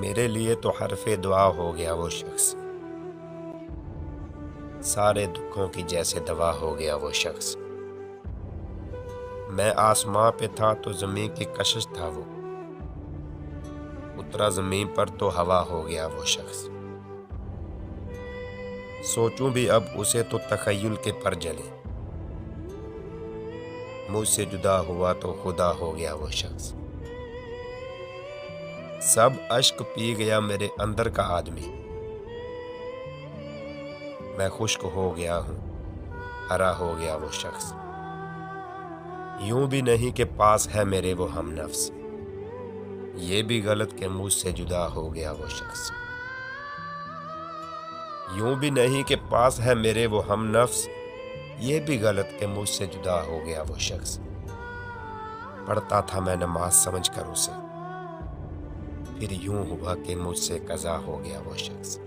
मेरे लिए तो हरफ दुआ हो गया वो शख्स। सारे दुखों की जैसे दवा हो गया वो शख्स। मैं आसमां पे था तो ज़मीन की कशिश था वो। उतरा ज़मीन पर तो हवा हो गया वो शख्स। सोचूं भी अब उसे तो तखयुल के पर जले। मुझसे जुदा हुआ तो खुदा हो गया वो शख्स। सब अश्क पी गया मेरे अंदर का आदमी। मैं खुश्क हो गया हूँ, हरा हो गया वो शख्स। यूँ भी नहीं कि पास है मेरे वो हम नफ्स। ये भी गलत के मुझसे जुदा हो गया वो शख्स। यूँ भी नहीं कि पास है मेरे वो हम नफ्स। ये भी गलत के मुझसे जुदा हो गया वो शख्स। पढ़ता था मैं नमाज़ समझ कर उसे। फिर यूँ हुआ कि मुझसे कज़ा हो गया वो शख्स।